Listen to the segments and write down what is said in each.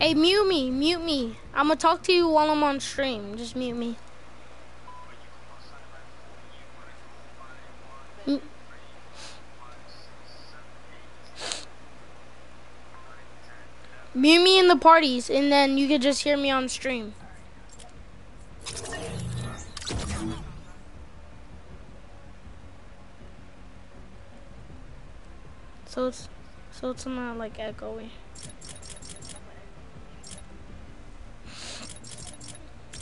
Hey, mute me, mute me. I'm gonna talk to you while I'm on stream. Just mute me. M mute me in the parties, and then you can just hear me on stream. So it's so it's not like echoey.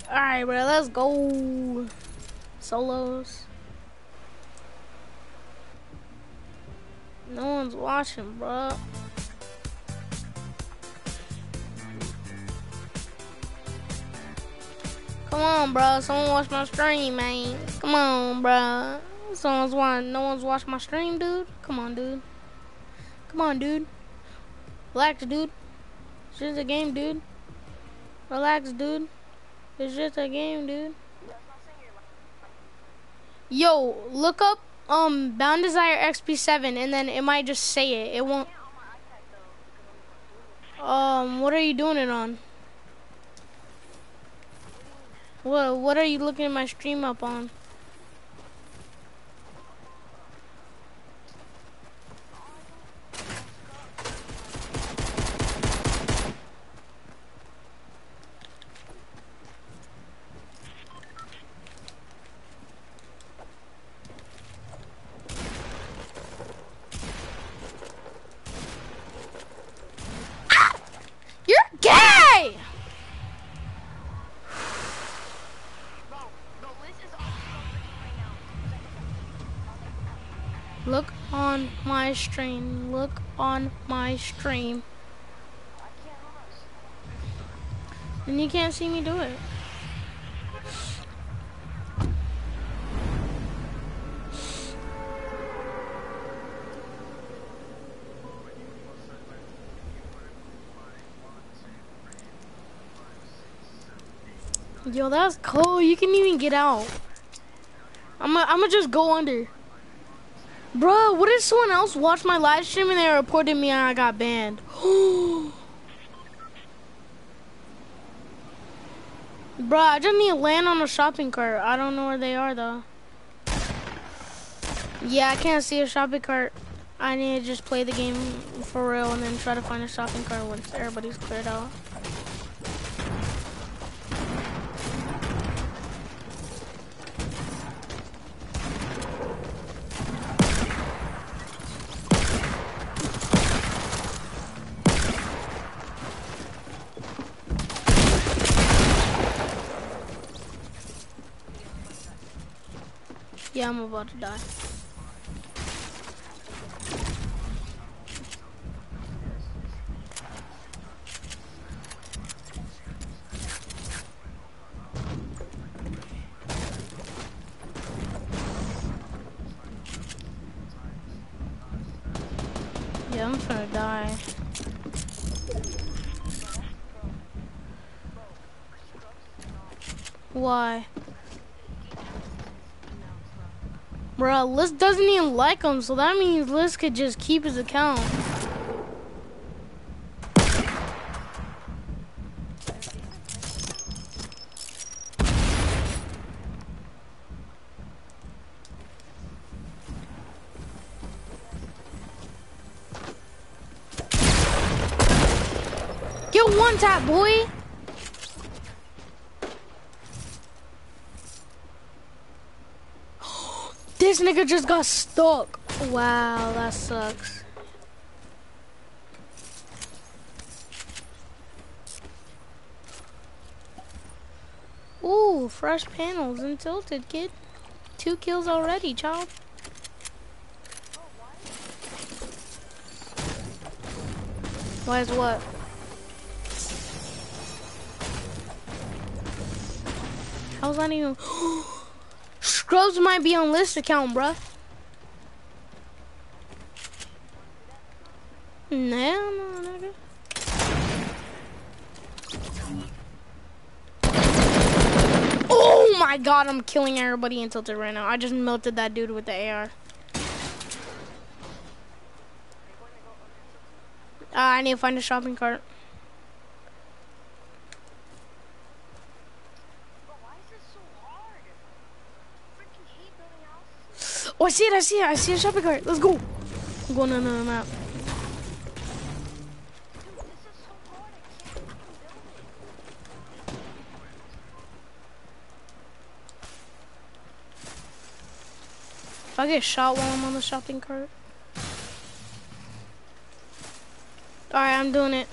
Alright, bro, let's go. Solos. No one's watching, bro. Come on, bro. Someone watch my stream, man. Come on, bro. Someone's watching. No one's watching my stream, dude. Come on, dude. Come on, dude. Relax, dude. It's just a game, dude. Relax, dude. It's just a game, dude. Yo, look up um Bound Desire XP7 and then it might just say it. It won't Um what are you doing it on? What what are you looking at my stream up on? Stream. Look on my stream. And you can't see me do it. Yo, that's cool. You can even get out. I'm gonna just go under. Bro, what if someone else watched my live stream and they reported me and I got banned? Bro, I just need to land on a shopping cart. I don't know where they are though. Yeah, I can't see a shopping cart. I need to just play the game for real and then try to find a shopping cart once everybody's cleared out. Yeah, I'm about to die. Yeah, I'm to die. Why? Liz doesn't even like him, so that means Liz could just keep his account. Get one tap, boy! This nigga just got stuck. Wow, that sucks. Ooh, fresh panels and tilted, kid. Two kills already, child. Why is what? How's that even? Scrubs might be on list account, bruh. No, no, nigga. Oh my god, I'm killing everybody in Tilted right now. I just melted that dude with the AR. Uh, I need to find a shopping cart. Oh, I see it, I see it, I see a shopping cart. Let's go. I'm going on the map. If I get shot while I'm on the shopping cart. Alright, I'm doing it.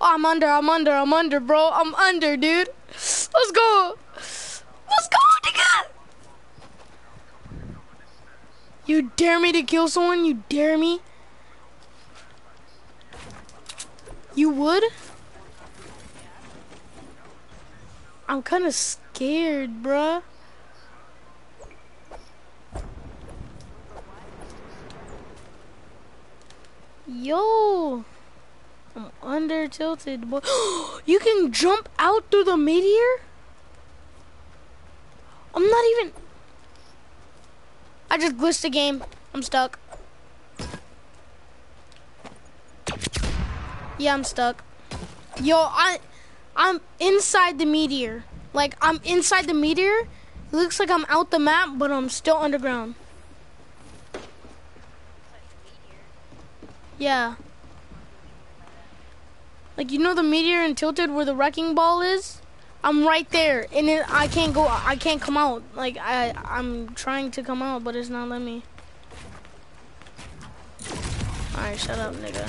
Oh, I'm under, I'm under, I'm under, bro. I'm under, dude. Let's go. Let's go, nigga. You dare me to kill someone? You dare me? You would? I'm kind of scared, bruh. Yo. Under tilted, boy. you can jump out through the meteor? I'm not even... I just glitched the game. I'm stuck. Yeah, I'm stuck. Yo, I... I'm inside the meteor. Like, I'm inside the meteor. It looks like I'm out the map, but I'm still underground. Yeah. Like you know the meteor and tilted where the wrecking ball is? I'm right there and it, I can't go I can't come out. Like I I'm trying to come out but it's not letting me. Alright, shut up nigga.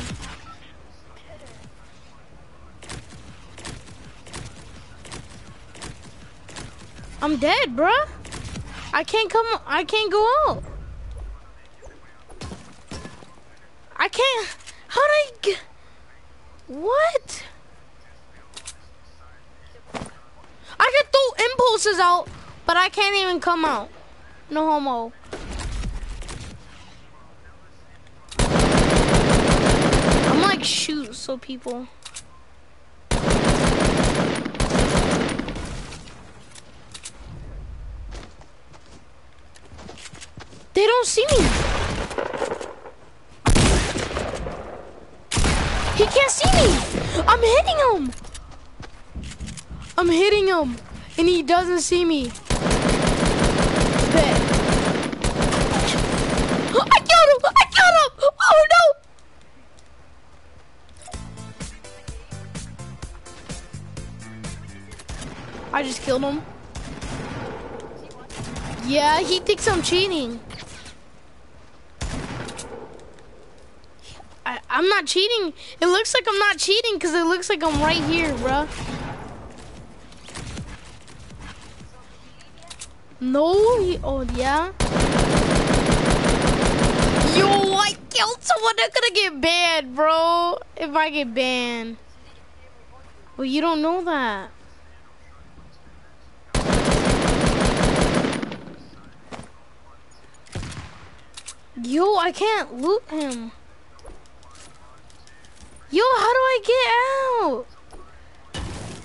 I'm dead, bruh. I can't come I can't go out. I can't how do I what? I can throw impulses out, but I can't even come out. No homo. I'm like shoot so people. They don't see me. He can't see me. I'm hitting him. I'm hitting him. And he doesn't see me. Bet. I killed him. I killed him. Oh, no. I just killed him. Yeah, he thinks I'm cheating. I, I'm not cheating. It looks like I'm not cheating because it looks like I'm right here, bruh. No, he, oh yeah. Yo, I killed someone. I'm gonna get banned, bro. If I get banned. Well, you don't know that. Yo, I can't loot him. Yo, how do I get out?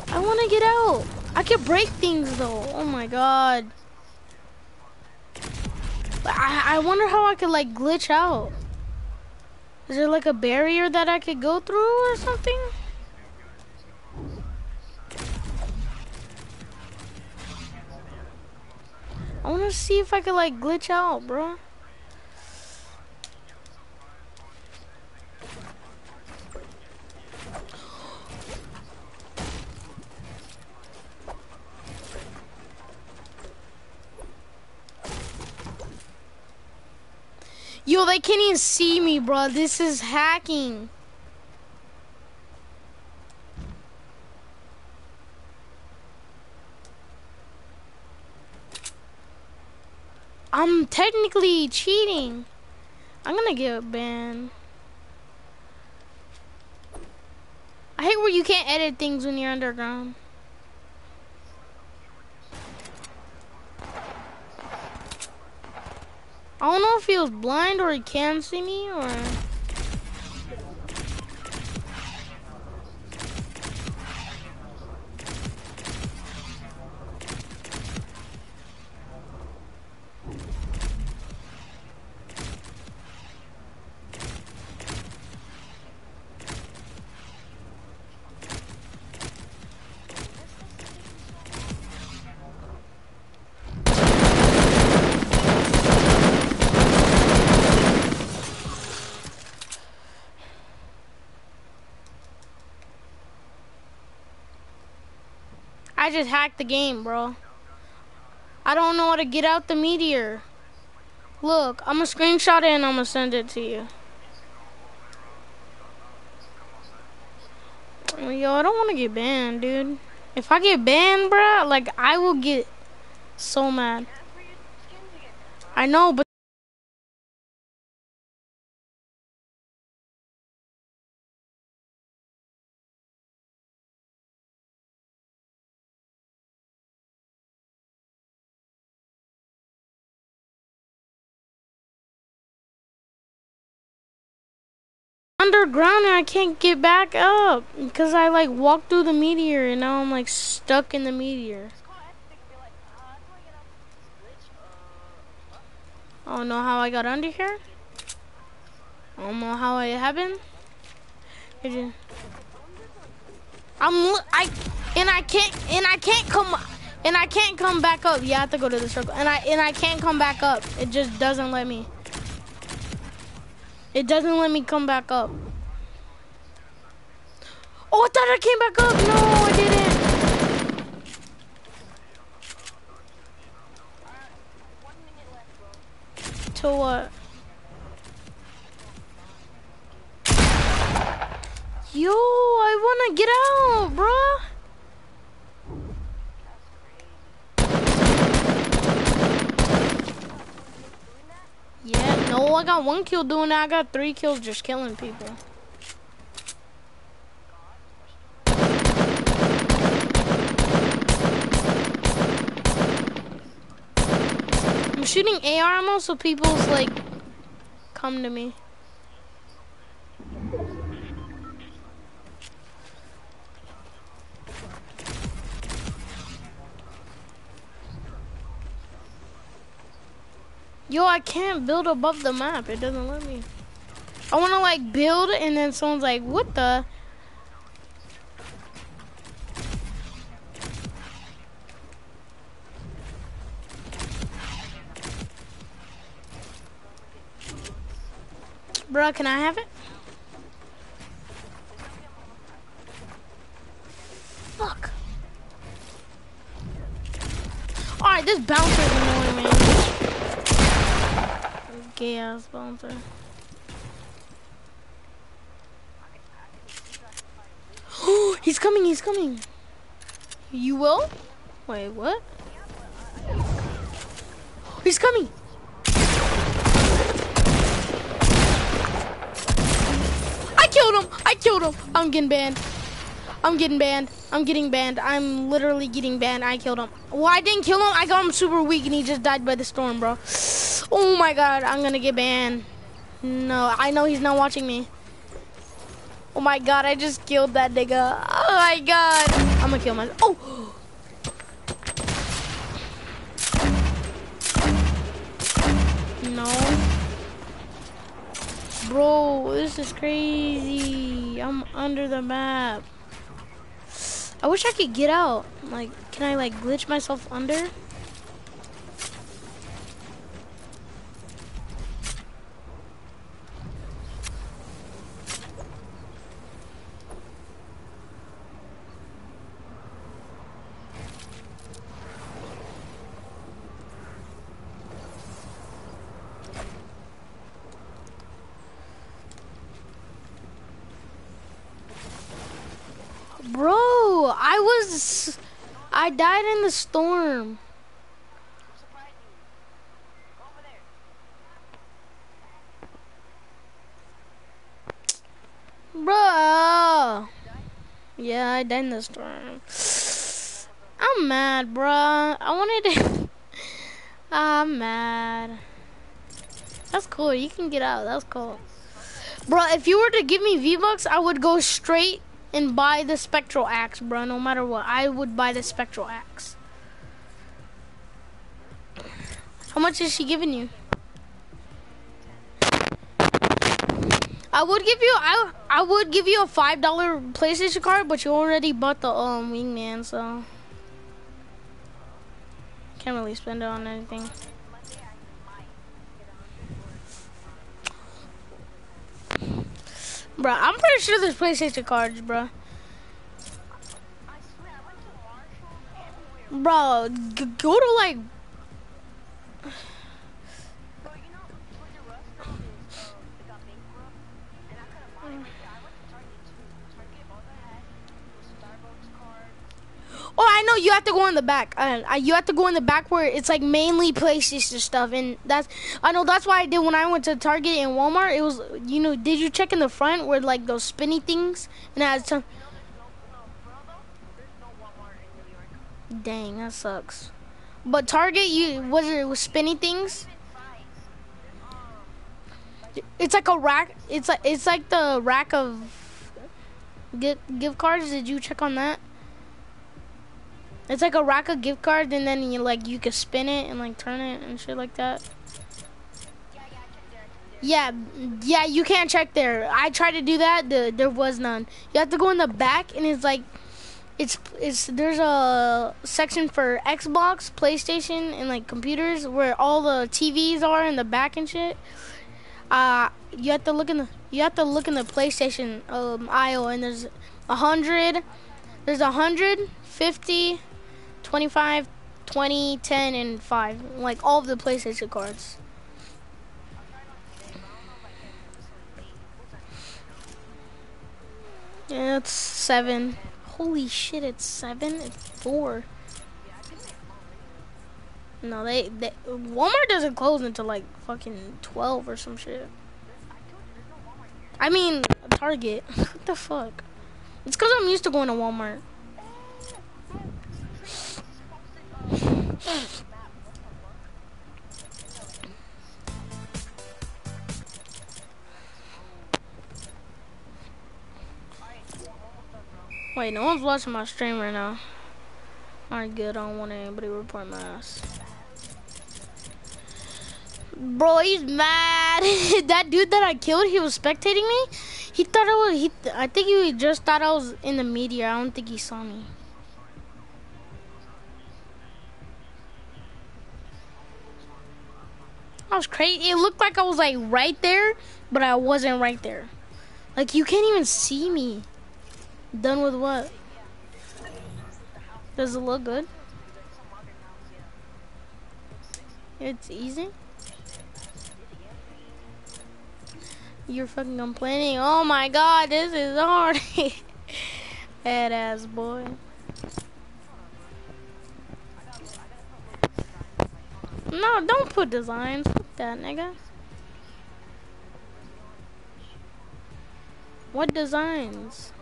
I want to get out. I can break things though. Oh my god. I, I wonder how I could like glitch out. Is there like a barrier that I could go through or something? I want to see if I could like glitch out, bro. Yo, they can't even see me, bro. This is hacking. I'm technically cheating. I'm gonna get banned. I hate where you can't edit things when you're underground. I don't know if he was blind or he can see me or... just hacked the game, bro. I don't know how to get out the meteor. Look, I'm gonna screenshot it and I'm gonna send it to you. Yo, I don't want to get banned, dude. If I get banned, bro, like, I will get so mad. I know, but underground and I can't get back up because I like walked through the meteor and now I'm like stuck in the meteor. I don't know how I got under here. I don't know how it happened. I'm I and I can't and I can't come and I can't come back up. You have to go to the circle and I and I can't come back up. It just doesn't let me. It doesn't let me come back up. Oh, I thought I came back up. No, I didn't. To what? Yo, I wanna get out, bruh. Yeah, no, I got one kill doing that. I got three kills just killing people. I'm shooting AR ammo so people's like come to me. Yo, I can't build above the map. It doesn't let me. I want to like build and then someone's like, what the? Bro, can I have it? Fuck. Alright, this bouncer is annoying me. Gay ass bouncer. Oh, he's coming, he's coming. You will? Wait, what? He's coming. I killed him! I killed him! I'm getting banned. I'm getting banned. I'm getting banned. I'm literally getting banned. I killed him. Well, I didn't kill him. I got him super weak and he just died by the storm, bro. Oh my god, I'm gonna get banned. No, I know he's not watching me. Oh my god, I just killed that nigga. Oh my god. I'm gonna kill myself. Oh! No. Bro, this is crazy. I'm under the map. I wish I could get out. Like, can I like glitch myself under? I died in the storm. Bro. Yeah, I died in the storm. I'm mad, bro. I wanted to... I'm mad. That's cool. You can get out. That's cool. Bro, if you were to give me V-Bucks, I would go straight and buy the spectral axe, bro. No matter what, I would buy the spectral axe. How much is she giving you? I would give you I I would give you a five dollar PlayStation card, but you already bought the um wingman, so can't really spend it on anything. Bro, I'm pretty sure there's PlayStation cards, bro. bro, go to like. Bro, you know, for the restaurant is, um, it got bankrupt, and I couldn't buy it. Yeah, I went to Target too. Target, all I had was Starbucks card. Oh, I know you have to go in the back. Uh, I- you have to go in the back where it's like mainly PlayStation stuff, and that's I know that's why I did when I went to Target and Walmart. It was you know, did you check in the front where like those spinny things and it has some? Dang, that sucks. But Target, you was it with spinny things? It's like a rack. It's like it's like the rack of gift gift cards. Did you check on that? It's like a rack of gift cards, and then you like you can spin it and like turn it and shit like that. yeah, yeah, you can't check there. I tried to do that. The, there was none. You have to go in the back, and it's like, it's it's there's a section for Xbox, PlayStation, and like computers where all the TVs are in the back and shit. Uh, you have to look in the you have to look in the PlayStation um, aisle, and there's a hundred, there's a hundred, fifty, twenty-five, twenty, ten, and five. Like all of the PlayStation cards. Yeah, it's seven. Holy shit, it's seven? It's four. No, they, they Walmart doesn't close until like fucking twelve or some shit. I mean Target. what the fuck? It's cause I'm used to going to Walmart. Wait, no one's watching my stream right now. Alright, good. I don't want anybody report my ass. Bro, he's mad. that dude that I killed, he was spectating me. He thought I was. He, I think he just thought I was in the media. I don't think he saw me. I was crazy. It looked like I was like right there, but I wasn't right there. Like you can't even see me. Done with what? Does it look good? It's easy. You're fucking complaining. Oh my god, this is hard. Badass boy. No, don't put designs. That, nigga. What designs?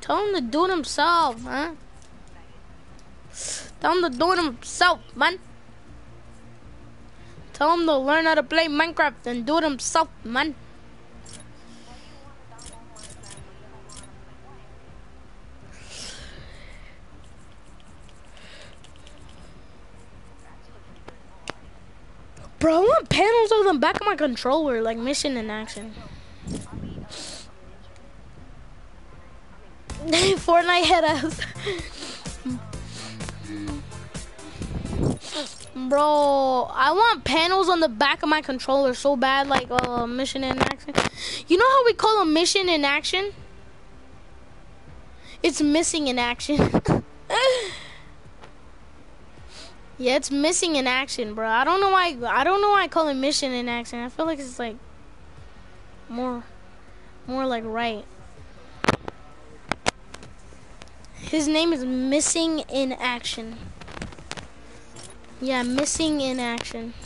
Tell him to do it himself, huh? Tell him to do it himself, man. Tell him to learn how to play Minecraft and do it himself, man. Bro, I want panels on the back of my controller, like mission in action. Fortnite ass. Bro, I want panels on the back of my controller so bad, like uh, mission in action. You know how we call a mission in action? It's missing in action. yeah, it's missing in action, bro. I don't know why. I don't know why I call it mission in action. I feel like it's like more, more like right. His name is Missing in Action. Yeah, Missing in Action.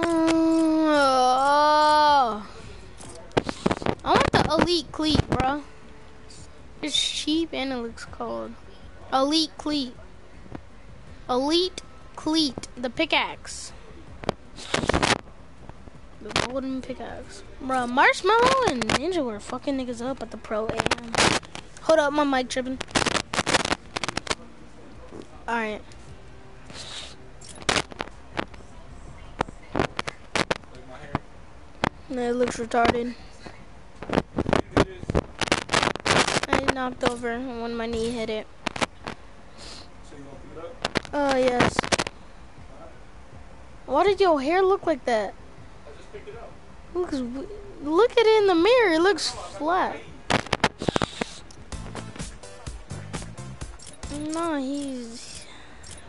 Oh. Elite Cleat, bro. It's cheap and it looks cold. Elite Cleat. Elite Cleat, the pickaxe. The golden pickaxe. Bro, Marshmallow and Ninja were fucking niggas up at the pro AM. Hold up, my mic tripping. Alright. It looks retarded. I knocked over when my knee hit it. Oh, yes. Why did your hair look like that? I just picked it up. Looks. Look at it in the mirror. It looks oh, flat. No, he's.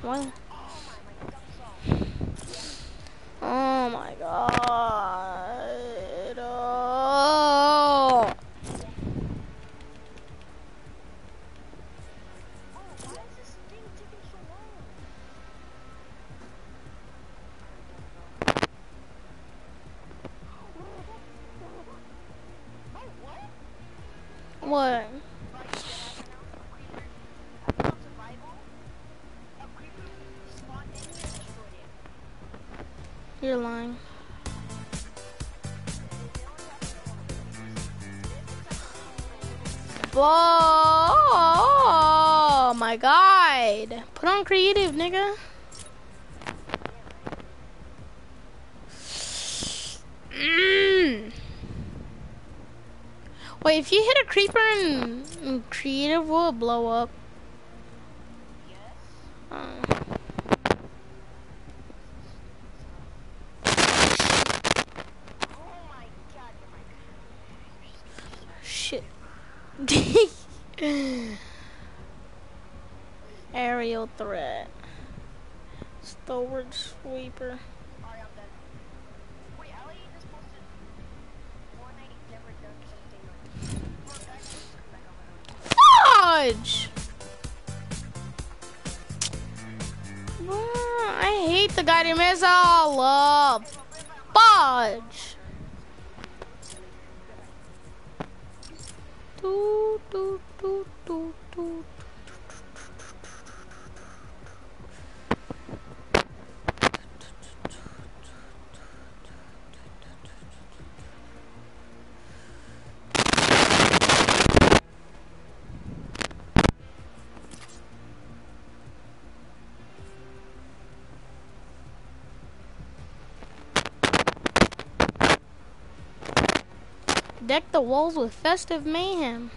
What? Oh my god. Oh, creeper in, in creative, will blow up? Oh. Shit. Aerial threat. Storage sweeper. Ah, I hate the guiding missile. Uh, fudge. Do, do, do, do, do. Deck the walls with festive mayhem.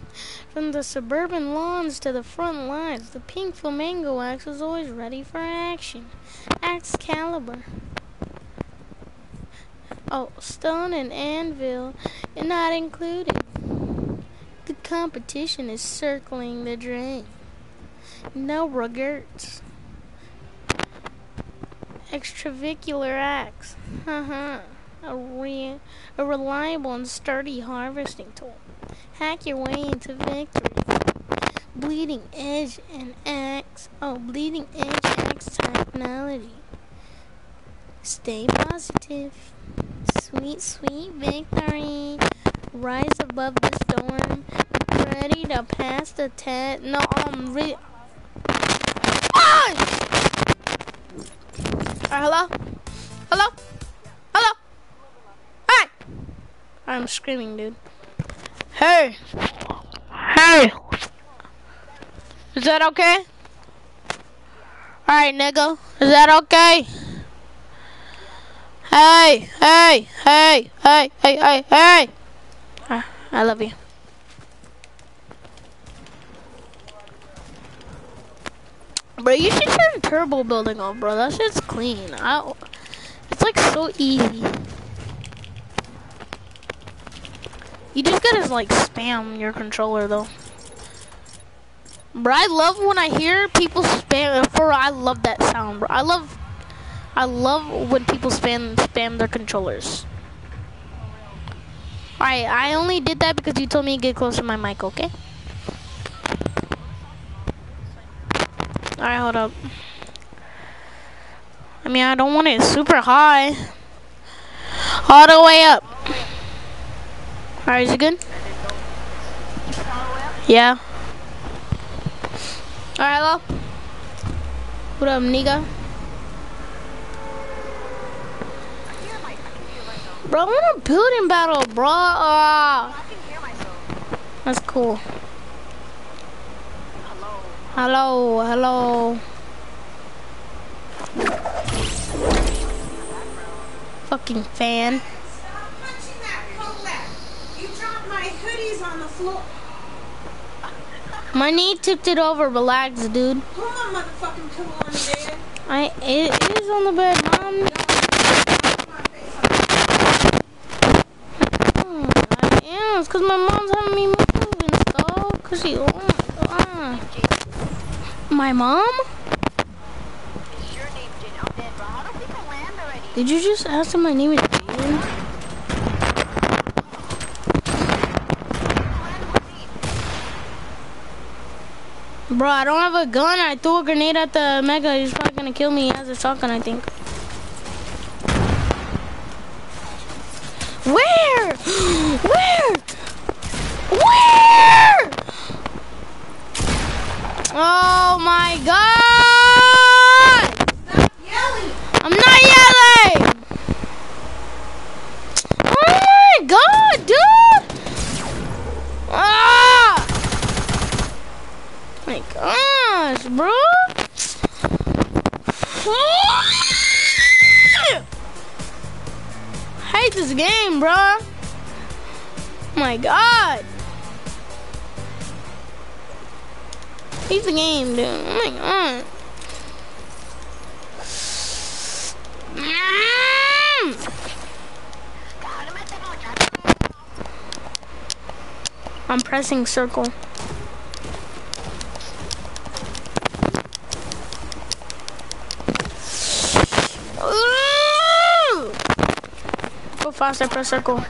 From the suburban lawns to the front lines, the pink flamingo axe was always ready for action. Axecalibur. Oh, stone and anvil are not included. The competition is circling the drain. No regrets. Extravicular axe. Haha. A, re- a reliable and sturdy harvesting tool. Hack your way into victory. Bleeding edge and axe. Oh, bleeding edge axe technology. Stay positive. Sweet, sweet victory. Rise above the storm. Ready to pass the test. No, I'm re- Ah! Uh? Hello? Hello? I'm screaming, dude. Hey! Hey! Is that okay? Alright, nigga. Is that okay? Hey! Hey! Hey! Hey! Hey! Hey! Hey! Ah, I love you. Bro, you should turn turbo building on, bro. That shit's clean. I, it's like so easy. You just gotta like spam your controller though. Bro, I love when I hear people spam. For I love that sound, bro. I love, I love when people spam spam their controllers. Alright, I only did that because you told me to get close to my mic, okay? Alright, hold up. I mean, I don't want it super high. All the way up. Alright, is it good? Yeah. Alright, hello? What up, nigga? Bro, I want a building battle, bro. Uh, that's cool. Hello, hello. Fucking fan. My knee tipped it over. Relax, dude. Motherfucking pillow on the bed. I it is on the bed, mom. I am. It's cause my mom's having me moving stuff. Cause she. Oh my god. My mom? Did you just ask if my name is Jaden? Bro, I don't have a gun. I threw a grenade at the mega. He's probably gonna kill me. He has a shotgun, I think. missing circle. Go faster, press circle.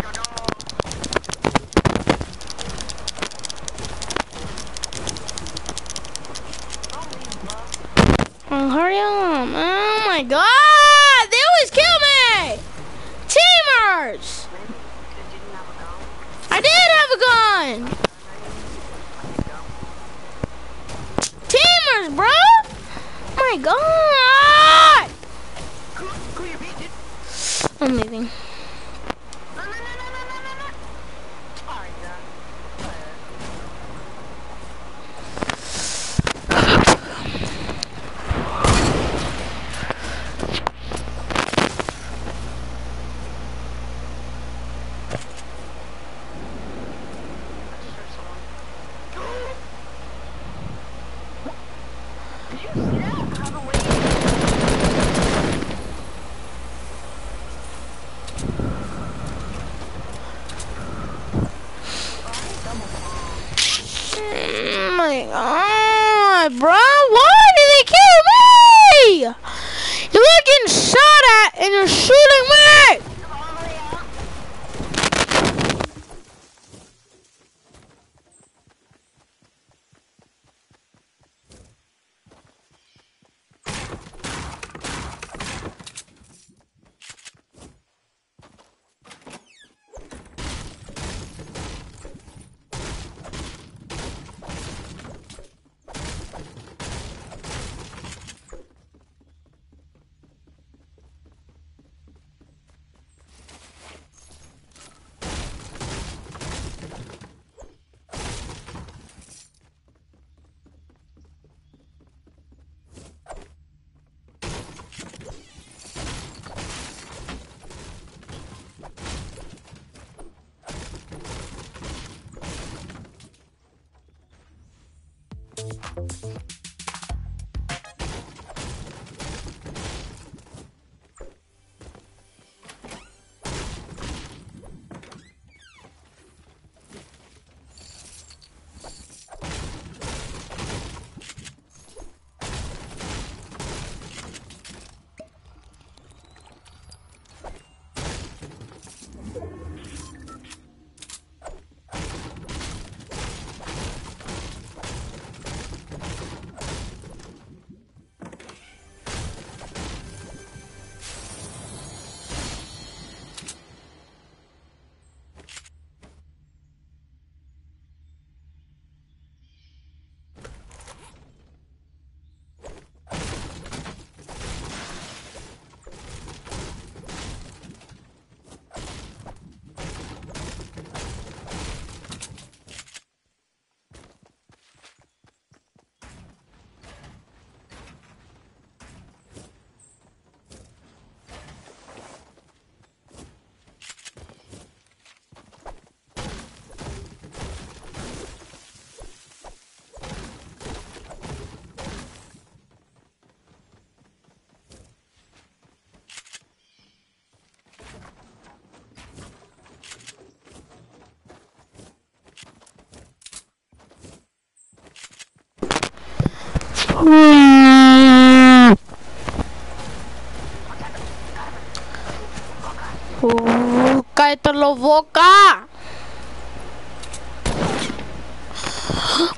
Kaj?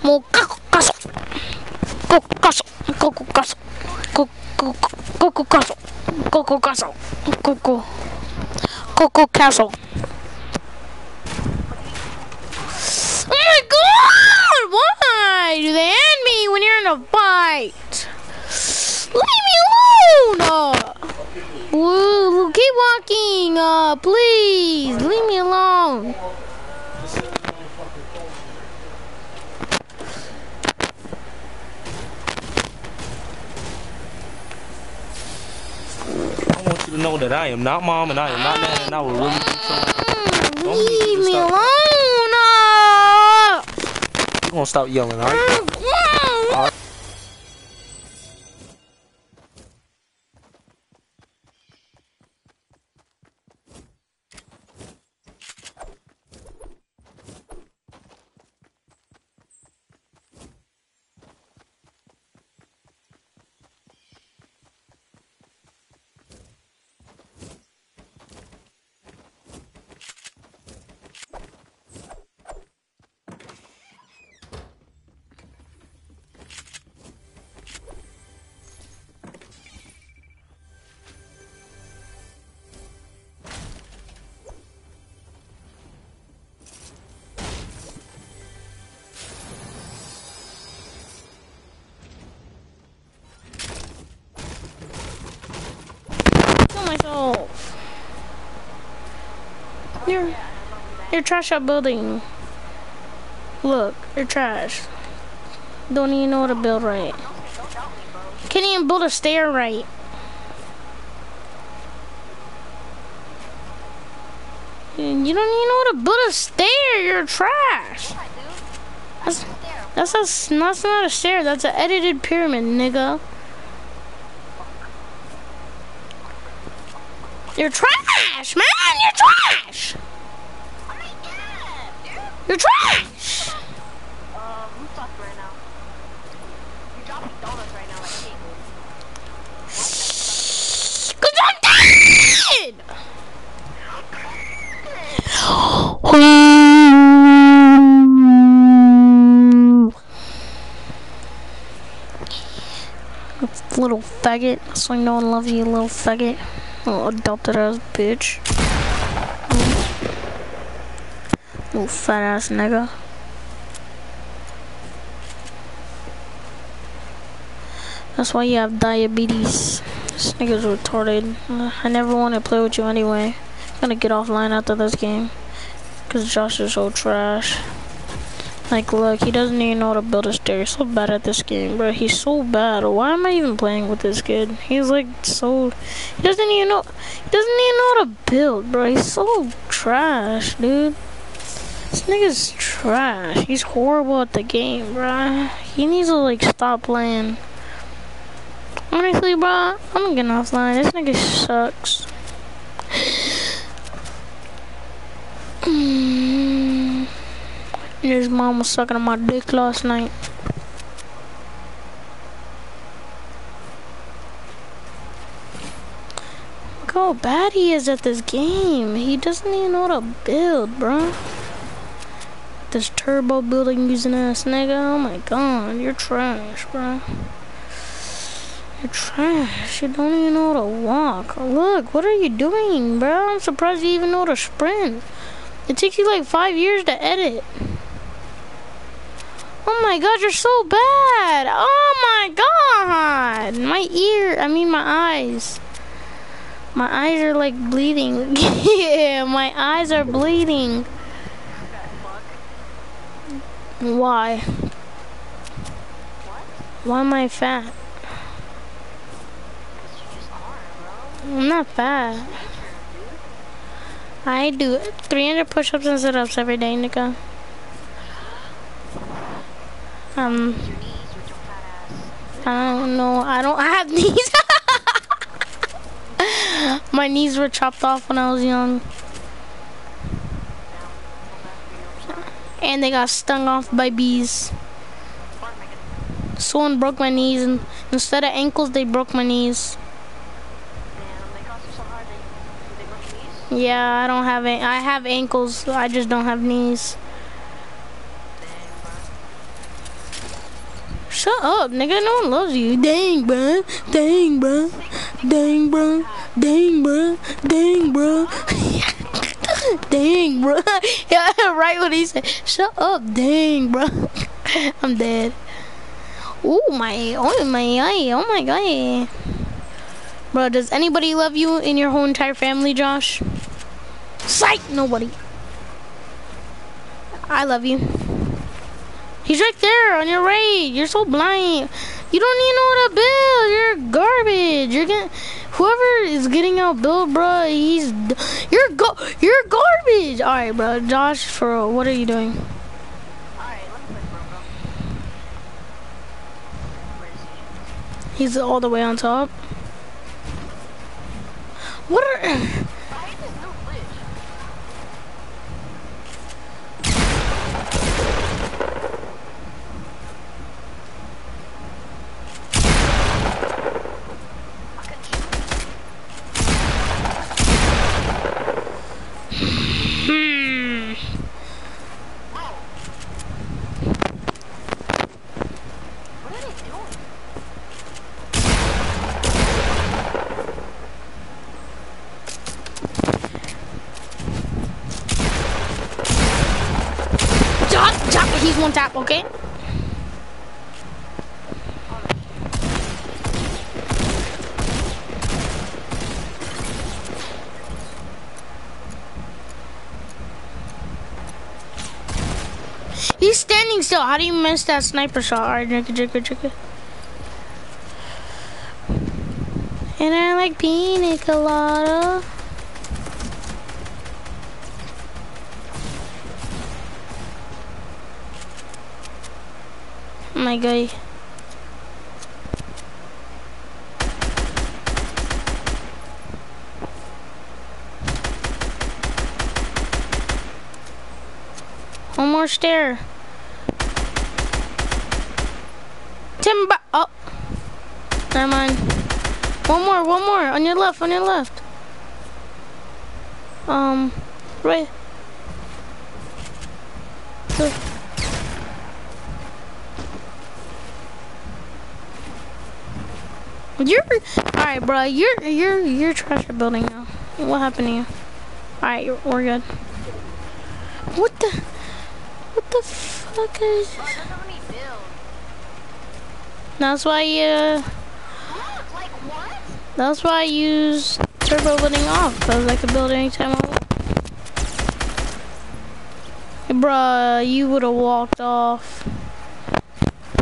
Muka kukas. Kukas. Kukas. Kukas. Kukas. Kukas. Kukas. Kukas. Kukas. I am not mom and I am not mad and I will really do something. Mm, Don't Leave me alone. Uh, You gonna stop yelling, alright? You're, trash at building. Look, you're trash. Don't even know how to build right. Can't even build a stair right. You don't even know how to build a stair. You're trash. That's that's a that's not a stair. That's an edited pyramid, nigga. You're trash, man. You're trash. Oh my god, dude. You're trash. Um, who's talking right now? You're dropping donuts right now, like cake. Cause I'm dead. Little faggot. That's why no one loves you, little faggot. Little adopted ass bitch. Little fat ass nigga. That's why you have diabetes. This nigga's retarded. I never want to play with you anyway. I'm gonna get offline after this game. Cause Josh is so trash. Like, look, he doesn't even know how to build a stair. He's so bad at this game, bro. He's so bad. Why am I even playing with this kid? He's like so. He doesn't even know. He doesn't even know how to build, bro. He's so trash, dude. This nigga's trash. He's horrible at the game, bro. He needs to like stop playing. Honestly, bro, I'm getting offline. This nigga sucks. Hmm. His mom was sucking on my dick last night. Look how bad he is at this game. He doesn't even know how to build, bro. This turbo building using ass nigga. Oh my god, you're trash, bro. You're trash. You don't even know how to walk. Look, what are you doing, bro? I'm surprised you even know how to sprint. It takes you like five years to edit. Oh my god, you're so bad. Oh my god. My ear, I mean my eyes. My eyes are like bleeding. yeah, my eyes are bleeding. Why? Why am I fat? I'm not fat. I do 300 push-ups and sit-ups every day, nigga. Um, I don't know. I don't have knees. My knees were chopped off when I was young. And they got stung off by bees. someone broke my knees, and instead of ankles, they broke my knees. Yeah, I don't have I have ankles. I just don't have knees. Dang, bro. Shut up, nigga. No one loves you. Dang, bro. Dang, bro. Dang, bro. Dang, bro. Dang, bro. Dang, bro. Yeah, right what he said. Shut up. Dang, bro. I'm dead. Oh my, oh my, oh my god. Bro, does anybody love you in your whole entire family, Josh? Psych, nobody. I love you. He's right there on your right. You're so blind. You don't even know what to build. You're garbage. You're getting whoever is getting out build, bro. He's you're go you're garbage. All right, bro. Josh, for real, what are you doing? He's all the way on top. What are? I hate this new glitch. I couldn't shoot. Hmm. Whoa. What are they doing? Josh, Josh, he's one tap. Okay. He's standing still. How do you miss that sniper shot? Alright, drink it, drink it, drink it. And I like pina colada. Oh my god. One more stair. Timber. Oh. Never mind. One more, one more. On your left, on your left. Um, right. Good. You're alright, bro. You're you're you're trash at building now. What happened to you? Alright, we're good. What the? What the fuck is? Bro, it doesn't let me build. That's why you. Like? That's why I use turbo building off, cause I can build anytime I want. Hey, bruh, you would have walked off.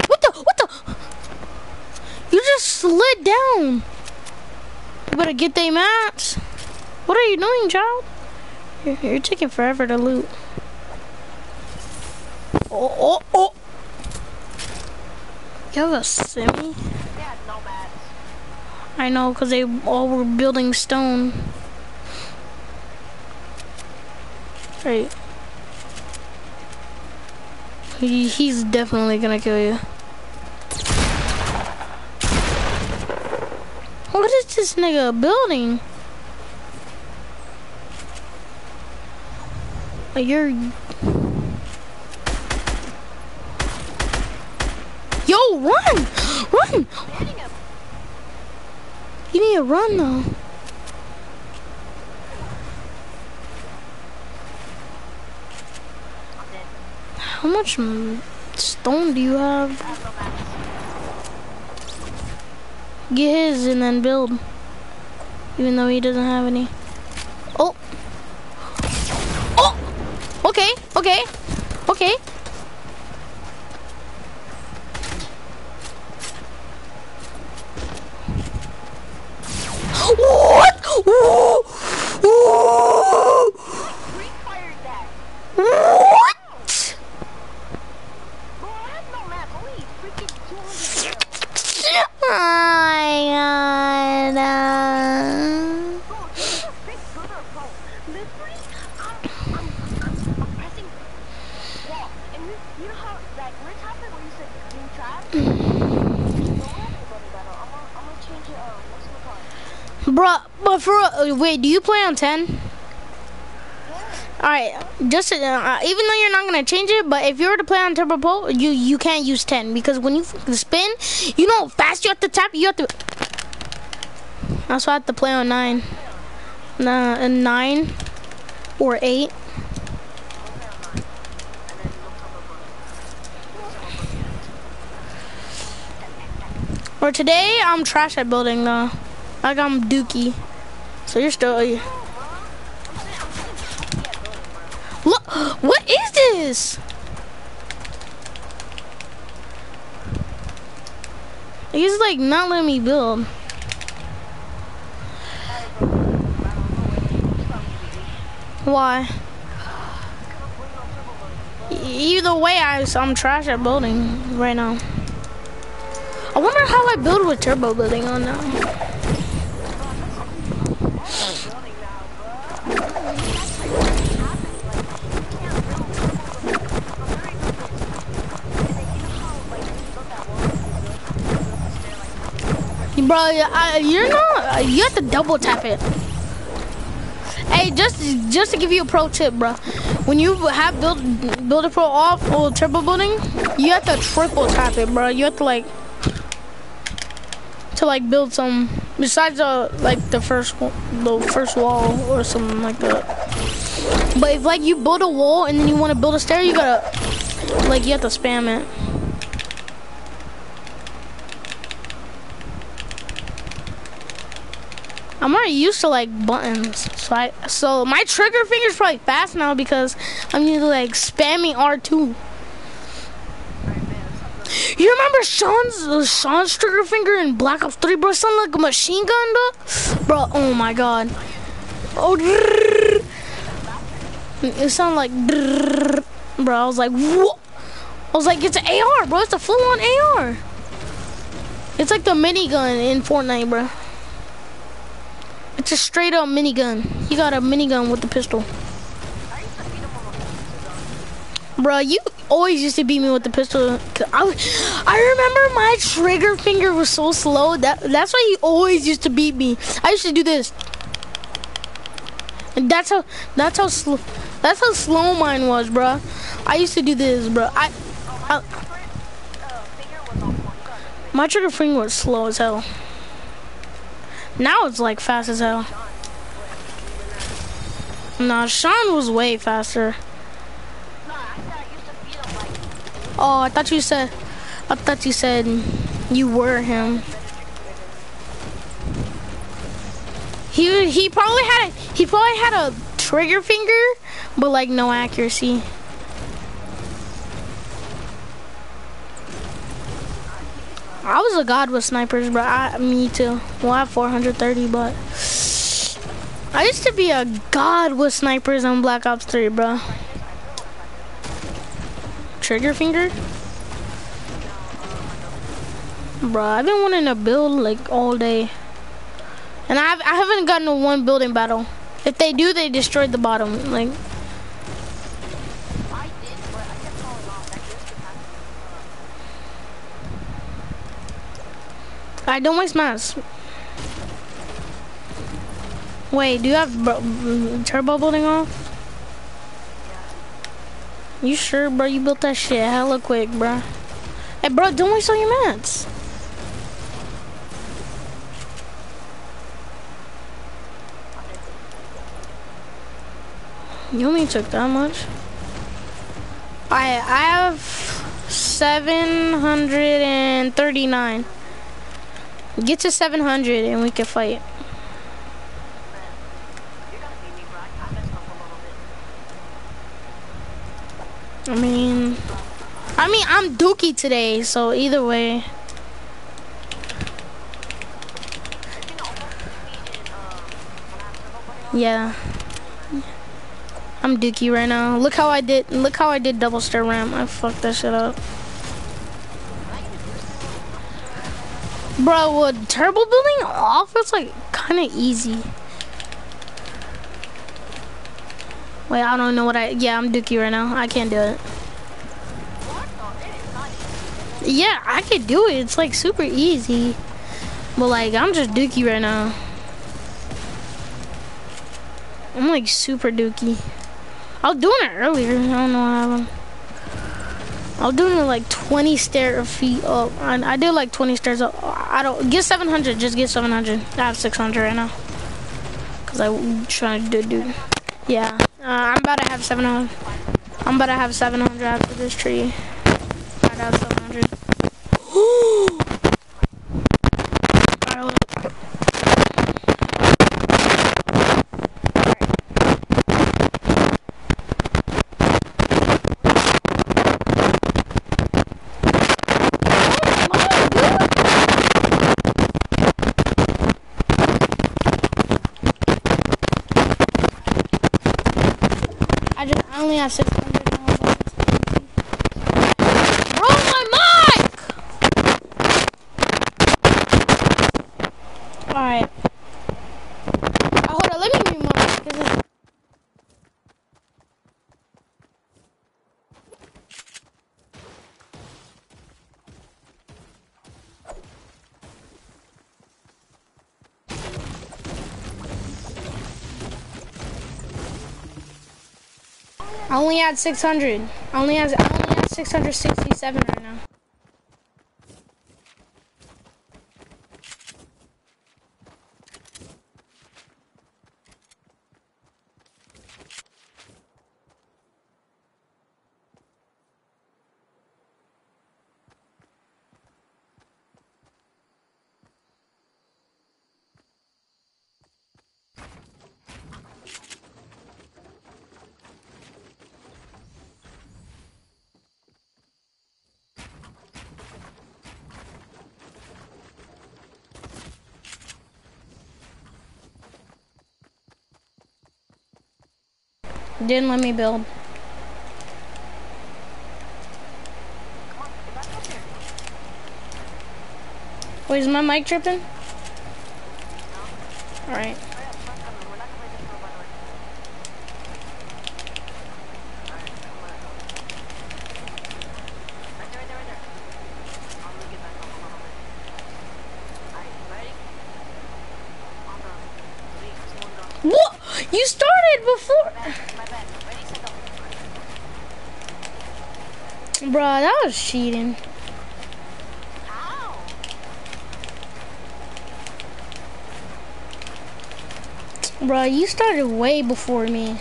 What the? What the? You just slid down. You better get they mats. What are you doing, child? You're, you're taking forever to loot. Oh, oh, oh. Have a semi? I know, because they all were building stone. Right. He, he's definitely gonna kill you. What is this nigga building? You're... Yo, run! Run! You need to run though. How much stone do you have? Get his and then build. Even though he doesn't have any. Oh. Oh! Okay, okay. What? Ooh! Ooh! Free fired that. What? Bro, I have no mats. Only freaking 200 Oh my god. Bro, this is a big brother, bro. Literally, I'm, I'm, I'm, I'm pressing wall. And you, you know how, like, what's happened when you said green trap? But for uh, wait, do you play on ten? All right, just uh, uh, even though you're not gonna change it, but if you were to play on Turbo Pro, you you can't use ten because when you spin, you know how fast you have to tap. You have to. That's why I have to play on nine. Nah, uh, nine or eight. Or today, I'm trash at building though. Like I'm Dookie. So you're still. Oh, Look, what is this? He's like not letting me build. Why? Either way, I, I'm trash at building right now. I wonder how I build with turbo building on now. Bro, I, you're not. You have to double tap it. Hey, just just to give you a pro tip, bro. When you have build builder pro off or turbo building, you have to triple tap it, bro. You have to like to like build some besides uh like the first the first wall or something like that. But if like you build a wall and then you want to build a stair, you gotta like you have to spam it. I'm already used to like buttons, so I so my trigger finger's probably fast now because I'm used to like spamming R2. You remember Sean's uh, Sean's trigger finger in Black Ops 3, bro? It sounded like a machine gun, though. Bro, oh my god. Oh, drrrr. it sounded like, drrrr. bro. I was like, what? I was like, it's an AR, bro. It's a full-on AR. It's like the minigun in Fortnite, bro. It's a straight up minigun. You got a minigun with the pistol. Bruh, you always used to beat me with the pistol. I, I remember my trigger finger was so slow. That That's why you always used to beat me. I used to do this. And that's how, that's how slow, that's how slow mine was, bruh. I used to do this, bruh. I, I my trigger finger was slow as hell. Now it's like fast as hell. Nah, Sean was way faster. Oh, I thought you said, I thought you said you were him. He he probably had a he probably had a trigger finger, but like no accuracy. I was a god with snipers, bro. I, me too. Well, I have 430, but I used to be a god with snipers on Black Ops 3, bro. Trigger finger? Bro, I've been wanting to build like all day. And I've, I haven't gotten a one building battle. If they do, they destroyed the bottom. Like, I don't waste mass. Wait, do you have turbo building off? You sure, bro? You built that shit hella quick, bro. Hey, bro, don't waste all your mats. You only took that much. I I have 739. Get to 700 and we can fight. I mean, I mean, I'm Dookie today, so either way. Yeah. I'm Dookie right now. Look how I did, look how I did double stair ramp. I fucked that shit up. Bro, with turbo building off, it's like kind of easy. Wait, I don't know what I, yeah, I'm Dookie right now. I can't do it. Yeah, I could do it. It's like super easy. But like, I'm just Dookie right now. I'm like super dookie. I was doing it earlier. I don't know what happened. I was doing like 20 stair feet up. I, I did like 20 stairs up. I don't get 700. Just get 700. I have 600 right now. Cause I'm trying to do, do. Yeah. Uh, I'm about to have 700. I'm about to have 700 after this tree. I'd have 700. Alright, look. I just I only have 600 now. Bro, my mic! Alright. Uh, hold on, let me mute my mic. 'cause it's- I only had 600. I only have I only have 667 right now. Didn't let me build. Wait, is my mic tripping? Alright. What? You started before. Bruh, that was cheating. You started way before me.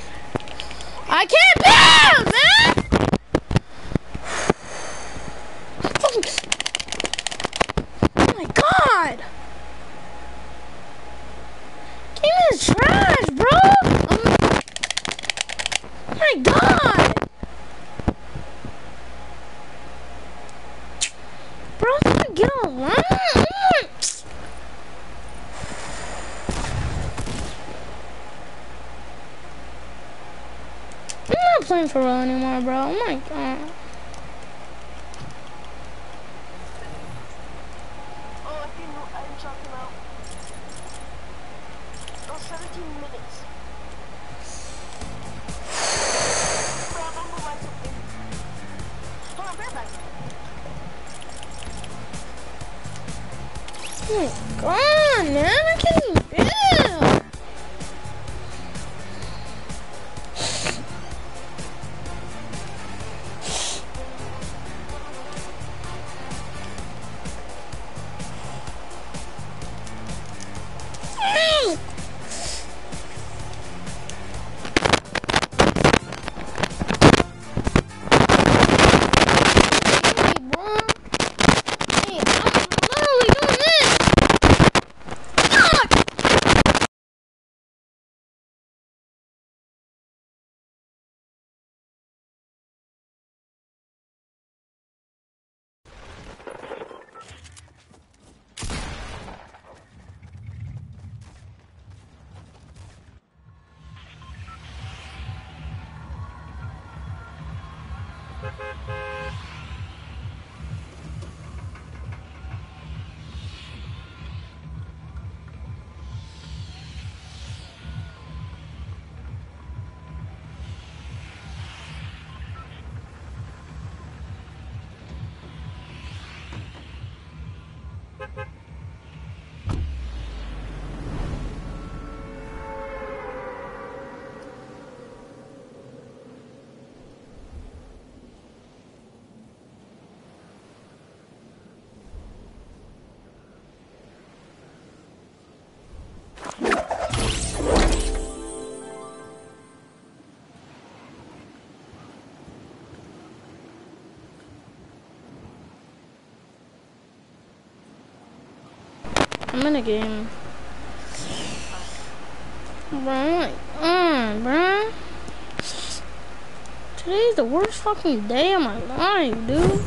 I can't build, I'm in a game. Like, mm, bro. Today's the worst fucking day of my life, dude.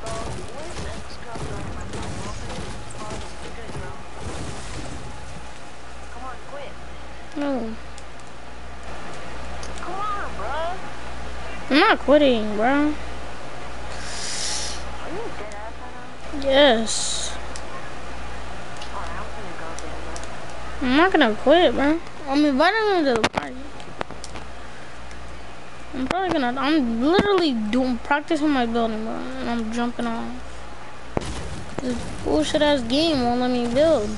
Bro, where's this girl doing? My phone open? Oh, it's good, bro. Come on, quit. No, Come on, bro. I'm not quitting, bro. Yes. I'm not gonna quit, bro. I'm inviting them to the party. I'm probably gonna. I'm literally doing practicing my building, bro, and I'm jumping off. This bullshit ass game won't let me build.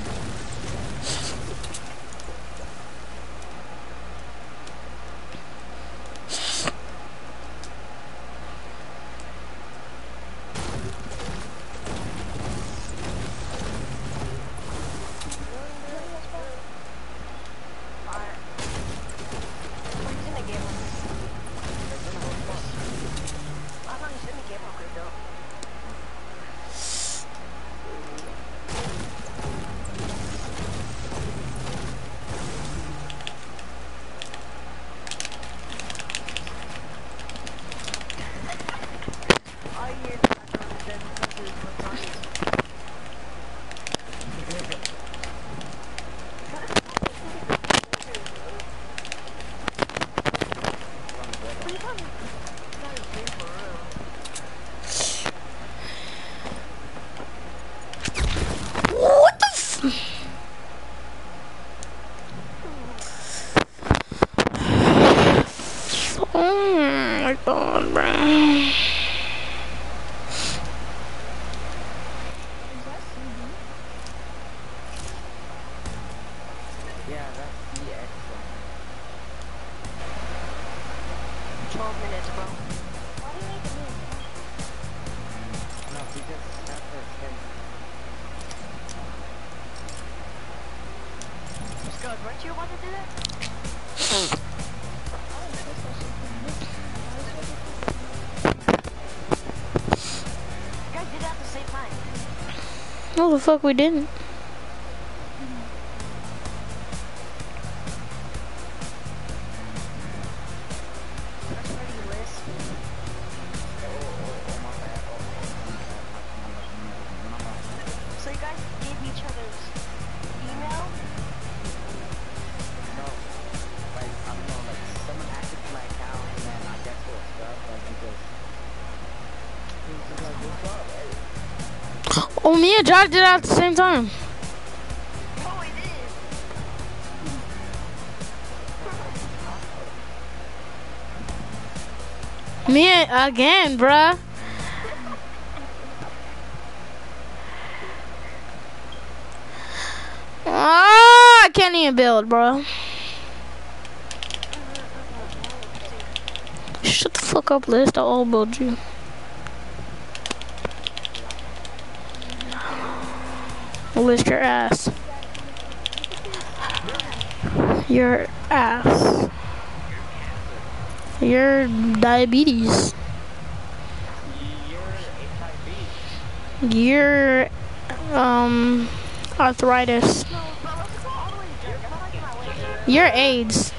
The fuck we didn't. Me and Josh did it at the same time. Me again, bruh. Ah, I can't even build, bro. Shut the fuck up, list. I'll build you. Your ass. Your ass. Your diabetes. Your um arthritis. Your AIDS.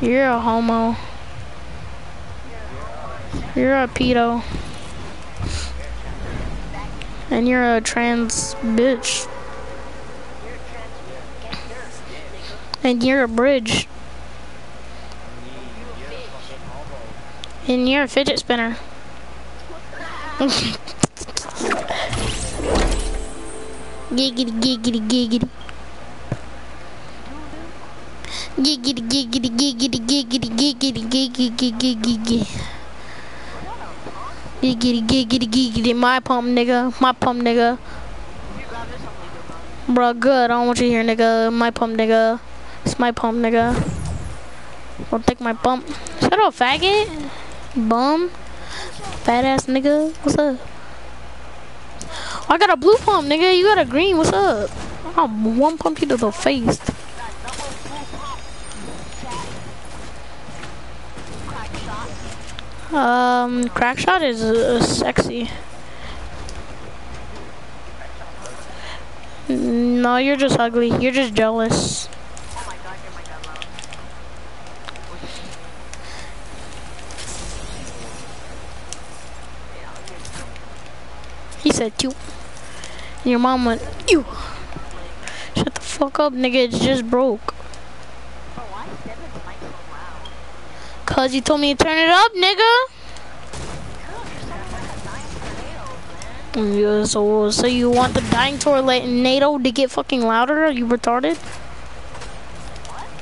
You're a homo. You're a pedo. And you're a trans bitch. And you're a bridge. And you're a fidget spinner. giggity, giggity, giggity. Giggity, giggity, giggity, giggity, giggity, giggity, giggity, giggity. Giggity, giggity, giggity, my pump, nigga. My pump, nigga. I'm bro. Good. I don't want you here, nigga. My pump, nigga. It's my pump, nigga. Don't take my pump. Shut up, faggot. Bum. Fat ass nigga. What's up? I got a blue pump, nigga. You got a green. What's up? I'll one pump you to the face. That double blue pump. Fat. Crack shot. Um, crack shot is uh, sexy. No, you're just ugly. You're just jealous. He said. And your mom went, you. Shut the fuck up, nigga. It's just broke. Bro, why is Devin's mic so loud? Cause you told me to turn it up, nigga. Yeah, so, so you want the dying tornado to get fucking louder? Are you retarded?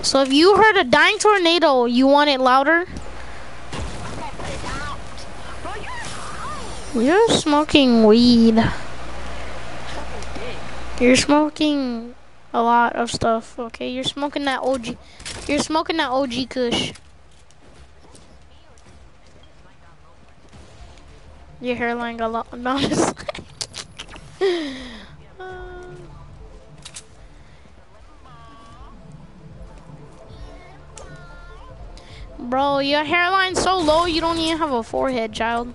So if you heard a dying tornado, you want it louder? You're smoking weed. You're smoking a lot of stuff, okay? You're smoking that OG. You're smoking that OG Kush. Your hairline got long. No, Bro, your hairline's so low you don't even have a forehead, child.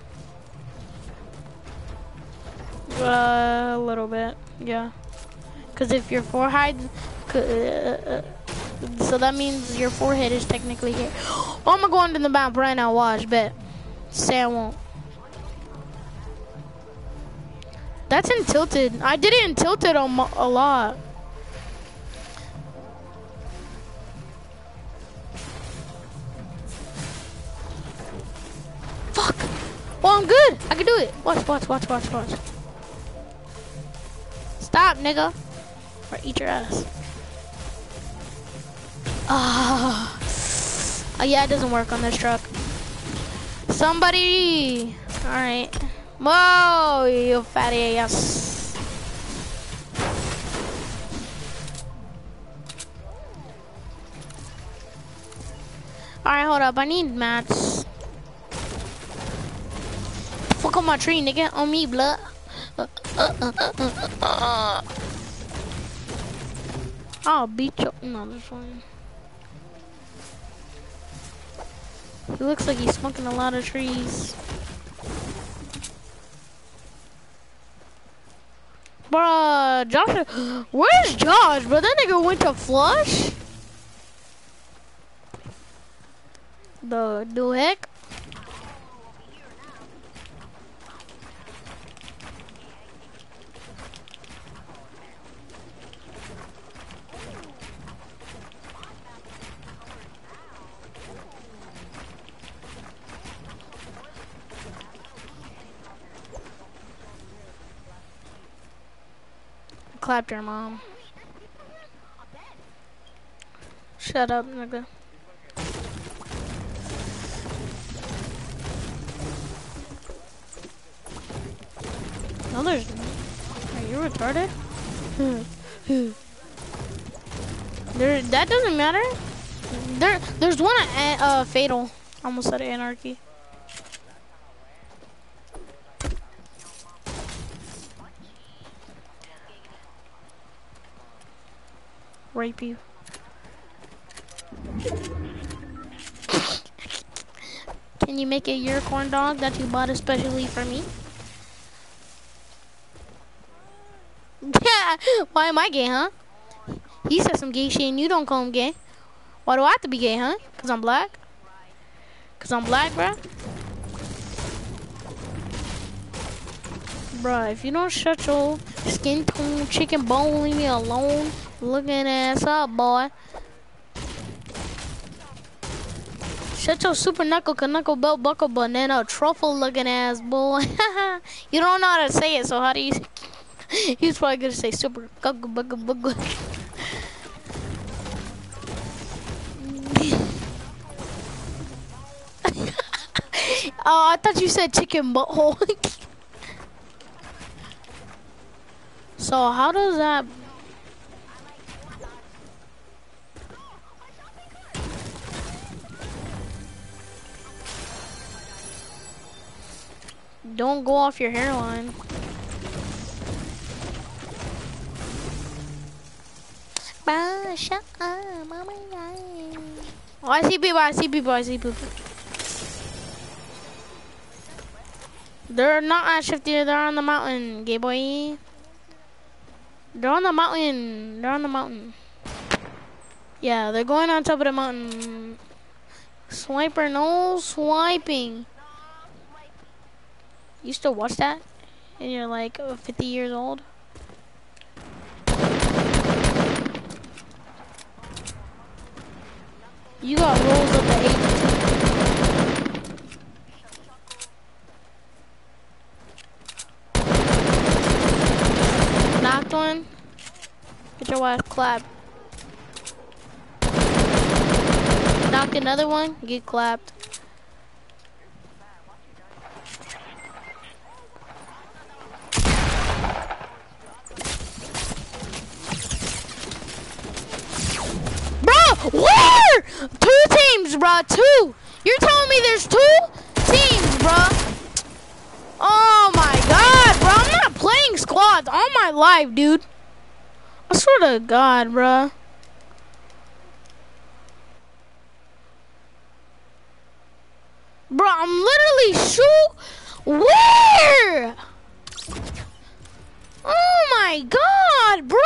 Uh, a little bit, yeah. Cause if your forehead, uh, uh, so that means your forehead is technically here. Oh, I'm gonna go into the map right now. Watch, bet. Say I won't. That's in tilted. I did it in tilted a, a lot. Fuck. Well, I'm good. I can do it. Watch, watch, watch, watch, watch. Stop, nigga. Or eat your ass. Ah. Oh, yeah, it doesn't work on this truck. Somebody. All right. Whoa, you fatty ass. All right, hold up. I need mats. Fuck on my tree, nigga. On me, blood. I'll beat you. No, this one. He looks like he's smoking a lot of trees. Bruh, Josh, where's Josh, bro? That nigga went to flush? The, the heck? Clapped your mom. Shut up, nigga. No, there's. Are you retarded? there, that doesn't matter. There, there's one at uh, Fatal. I almost said Anarchy. Rape you. Can you make a unicorn dog that you bought especially for me? Why am I gay, huh? He said some gay shit and you don't call him gay. Why do I have to be gay, huh? Cause I'm black? Cause I'm black, bruh? Bruh, if you don't shut your skin tone chicken bone leave me alone, looking ass up, boy. Shut your super knuckle, knuckle belt buckle banana truffle looking ass boy. you don't know how to say it, so how do you? He's probably gonna say super knuckle buckle buckle. oh, I thought you said chicken butthole. so how does that? Don't go off your hairline. Oh, I see people, I see people, I see people. They're not at Shifty, they're on the mountain, gay boy. They're on the mountain, they're on the mountain. Yeah, they're going on top of the mountain. Swiper, no swiping. You still watch that? And you're like uh, 50 years old? You got rolls up to 82. Knocked one. Get your wife clapped. Knocked another one. Get clapped. Where? Two teams, bro. Two. You're telling me there's two teams, bro. Oh my god, bro. I'm not playing squads all my life, dude. I swear to God, bro. Bro, I'm literally shoot. Where? Oh my god, bro!